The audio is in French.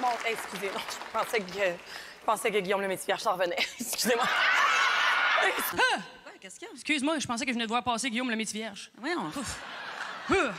Mon, eh, excusez, non, je pensais que, je pensais que Guillaume le Métivierge s'en revenait. Excusez-moi. Qu'est-ce qu'il y a? Excuse-moi, je pensais que je venais de voir passer Guillaume le métier vierge. Voyons. Euh,